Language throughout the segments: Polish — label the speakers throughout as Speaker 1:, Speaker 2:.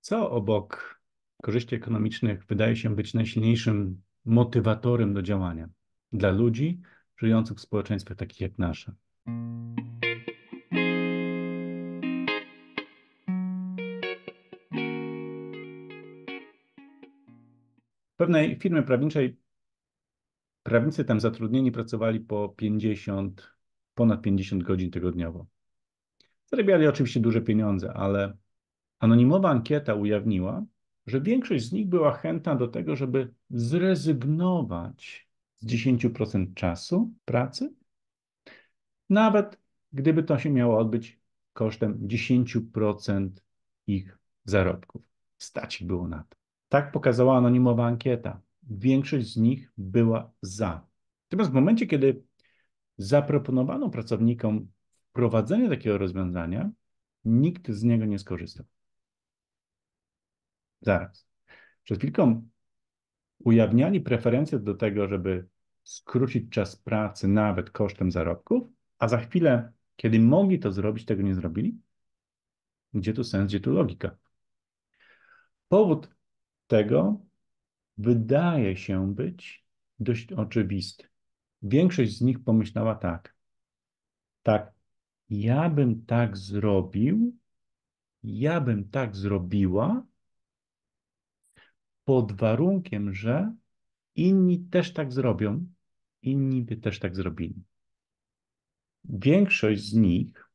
Speaker 1: Co obok korzyści ekonomicznych wydaje się być najsilniejszym motywatorem do działania dla ludzi żyjących w społeczeństwach takich jak nasze? W pewnej firmie prawniczej prawnicy tam zatrudnieni pracowali po 50, ponad 50 godzin tygodniowo. Zarabiali oczywiście duże pieniądze, ale Anonimowa ankieta ujawniła, że większość z nich była chętna do tego, żeby zrezygnować z 10% czasu pracy, nawet gdyby to się miało odbyć kosztem 10% ich zarobków. Stać ich było na to. Tak pokazała anonimowa ankieta. Większość z nich była za. Natomiast w momencie, kiedy zaproponowano pracownikom wprowadzenie takiego rozwiązania, nikt z niego nie skorzystał. Zaraz. Przed chwilką ujawniali preferencje do tego, żeby skrócić czas pracy nawet kosztem zarobków, a za chwilę, kiedy mogli to zrobić, tego nie zrobili? Gdzie tu sens, gdzie tu logika? Powód tego wydaje się być dość oczywisty. Większość z nich pomyślała tak. Tak, ja bym tak zrobił, ja bym tak zrobiła, pod warunkiem, że inni też tak zrobią, inni by też tak zrobili. Większość z nich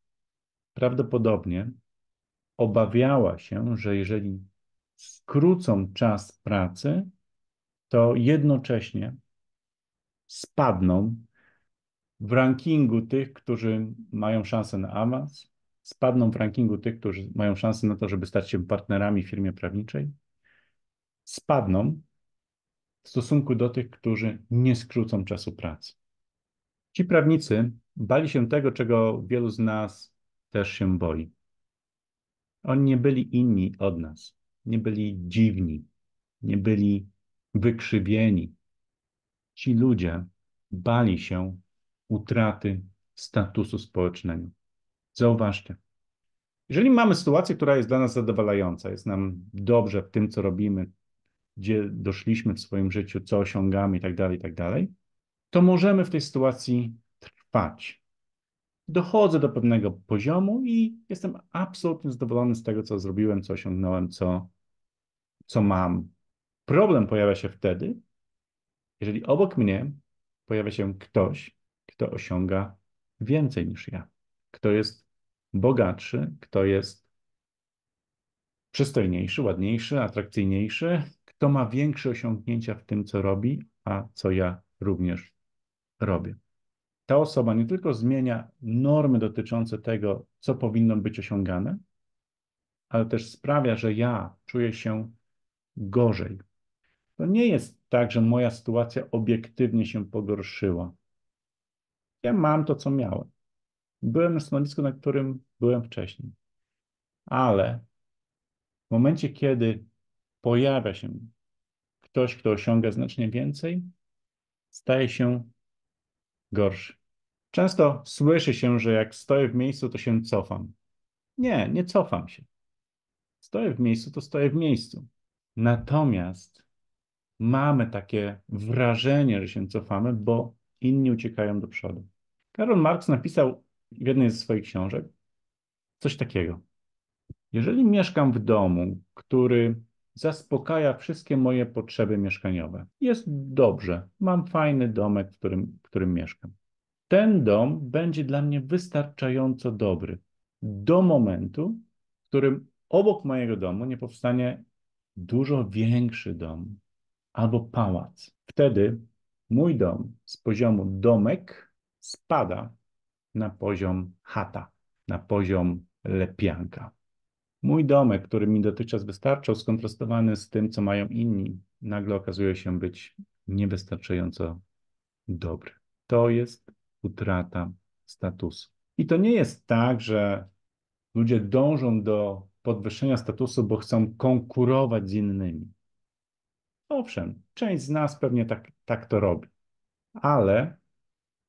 Speaker 1: prawdopodobnie obawiała się, że jeżeli skrócą czas pracy, to jednocześnie spadną w rankingu tych, którzy mają szansę na awans, spadną w rankingu tych, którzy mają szansę na to, żeby stać się partnerami w firmie prawniczej, spadną w stosunku do tych, którzy nie skrócą czasu pracy. Ci prawnicy bali się tego, czego wielu z nas też się boi. Oni nie byli inni od nas, nie byli dziwni, nie byli wykrzywieni. Ci ludzie bali się utraty statusu społecznego. Zauważcie, jeżeli mamy sytuację, która jest dla nas zadowalająca, jest nam dobrze w tym, co robimy, gdzie doszliśmy w swoim życiu, co osiągamy i tak dalej, i tak dalej, to możemy w tej sytuacji trwać. Dochodzę do pewnego poziomu i jestem absolutnie zadowolony z tego, co zrobiłem, co osiągnąłem, co, co mam. Problem pojawia się wtedy, jeżeli obok mnie pojawia się ktoś, kto osiąga więcej niż ja, kto jest bogatszy, kto jest przystojniejszy, ładniejszy, atrakcyjniejszy, kto ma większe osiągnięcia w tym, co robi, a co ja również robię. Ta osoba nie tylko zmienia normy dotyczące tego, co powinno być osiągane, ale też sprawia, że ja czuję się gorzej. To nie jest tak, że moja sytuacja obiektywnie się pogorszyła. Ja mam to, co miałem. Byłem na stanowisku, na którym byłem wcześniej. Ale w momencie, kiedy pojawia się ktoś, kto osiąga znacznie więcej, staje się gorszy. Często słyszy się, że jak stoję w miejscu, to się cofam. Nie, nie cofam się. Stoję w miejscu, to stoję w miejscu. Natomiast mamy takie wrażenie, że się cofamy, bo inni uciekają do przodu. Karol Marx napisał w jednej ze swoich książek coś takiego. Jeżeli mieszkam w domu, który zaspokaja wszystkie moje potrzeby mieszkaniowe. Jest dobrze, mam fajny domek, w którym, w którym mieszkam. Ten dom będzie dla mnie wystarczająco dobry do momentu, w którym obok mojego domu nie powstanie dużo większy dom albo pałac. Wtedy mój dom z poziomu domek spada na poziom chata, na poziom lepianka. Mój domek, który mi dotychczas wystarczał, skontrastowany z tym, co mają inni, nagle okazuje się być niewystarczająco dobry. To jest utrata statusu. I to nie jest tak, że ludzie dążą do podwyższenia statusu, bo chcą konkurować z innymi. Owszem, część z nas pewnie tak, tak to robi, ale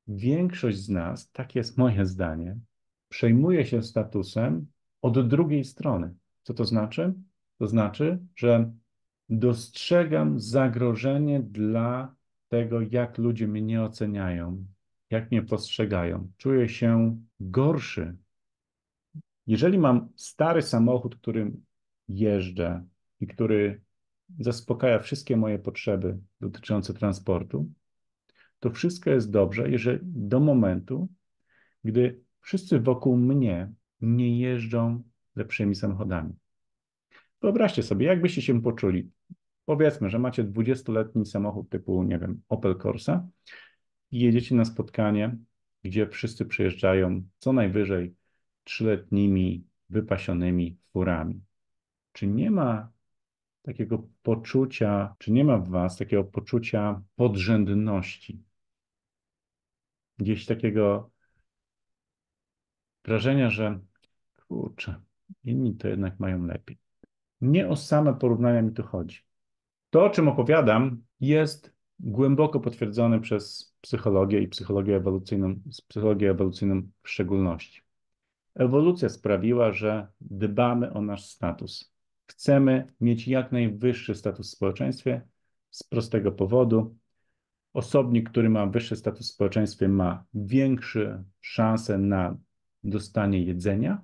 Speaker 1: większość z nas, tak jest moje zdanie, przejmuje się statusem od drugiej strony. Co to znaczy? To znaczy, że dostrzegam zagrożenie dla tego, jak ludzie mnie nie oceniają, jak mnie postrzegają. Czuję się gorszy. Jeżeli mam stary samochód, którym jeżdżę i który zaspokaja wszystkie moje potrzeby dotyczące transportu, to wszystko jest dobrze, jeżeli do momentu, gdy wszyscy wokół mnie nie jeżdżą lepszymi samochodami. Wyobraźcie sobie, jakbyście się poczuli. Powiedzmy, że macie 20-letni samochód typu, nie wiem, Opel Corsa i jedziecie na spotkanie, gdzie wszyscy przyjeżdżają co najwyżej trzyletnimi, wypasionymi furami. Czy nie ma takiego poczucia, czy nie ma w Was takiego poczucia podrzędności? Gdzieś takiego wrażenia, że kurczę, inni to jednak mają lepiej. Nie o same porównania mi tu chodzi. To, o czym opowiadam, jest głęboko potwierdzone przez psychologię i psychologię ewolucyjną, psychologię ewolucyjną w szczególności. Ewolucja sprawiła, że dbamy o nasz status. Chcemy mieć jak najwyższy status w społeczeństwie z prostego powodu. Osobnik, który ma wyższy status w społeczeństwie, ma większe szanse na dostanie jedzenia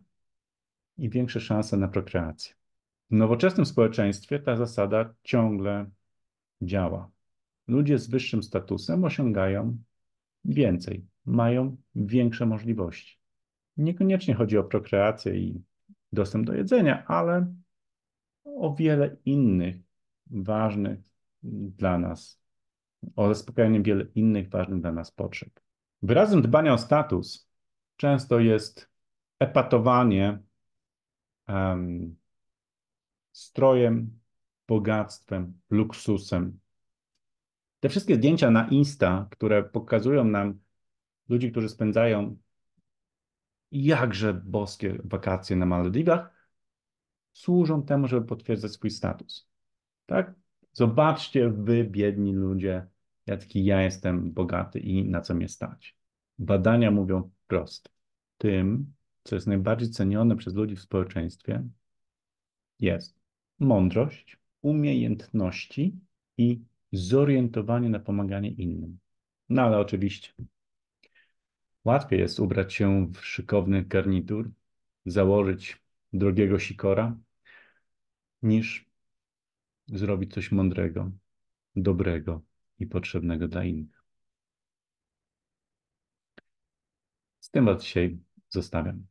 Speaker 1: i większe szanse na prokreację. W nowoczesnym społeczeństwie ta zasada ciągle działa. Ludzie z wyższym statusem osiągają więcej, mają większe możliwości. Niekoniecznie chodzi o prokreację i dostęp do jedzenia, ale o wiele innych ważnych dla nas, o zaspokajanie wiele innych ważnych dla nas potrzeb. Wyrazem dbania o status często jest epatowanie um, strojem, bogactwem, luksusem. Te wszystkie zdjęcia na Insta, które pokazują nam ludzi, którzy spędzają jakże boskie wakacje na Malediwach, służą temu, żeby potwierdzać swój status. Tak? Zobaczcie, wy, biedni ludzie, jaki ja jestem bogaty i na co mnie stać. Badania mówią wprost. Tym, co jest najbardziej cenione przez ludzi w społeczeństwie, jest mądrość, umiejętności i zorientowanie na pomaganie innym. No ale oczywiście łatwiej jest ubrać się w szykowny garnitur, założyć drogiego sikora, niż zrobić coś mądrego, dobrego i potrzebnego dla innych. Z tym Was dzisiaj zostawiam.